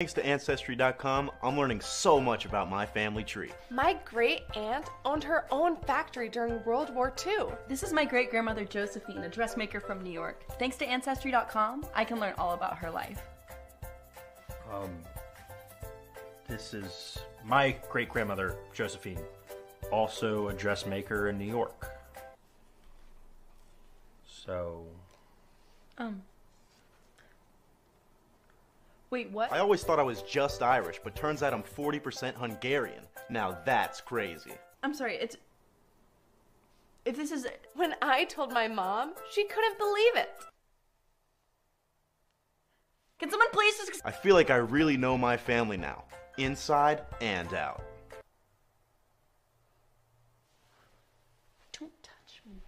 Thanks to Ancestry.com, I'm learning so much about my family tree. My great aunt owned her own factory during World War II. This is my great grandmother Josephine, a dressmaker from New York. Thanks to Ancestry.com, I can learn all about her life. Um, this is my great grandmother, Josephine, also a dressmaker in New York. So, Um. Wait, what? I always thought I was just Irish, but turns out I'm 40% Hungarian. Now that's crazy. I'm sorry, it's. If this is. When I told my mom, she couldn't believe it. Can someone please just. I feel like I really know my family now, inside and out. Don't touch me.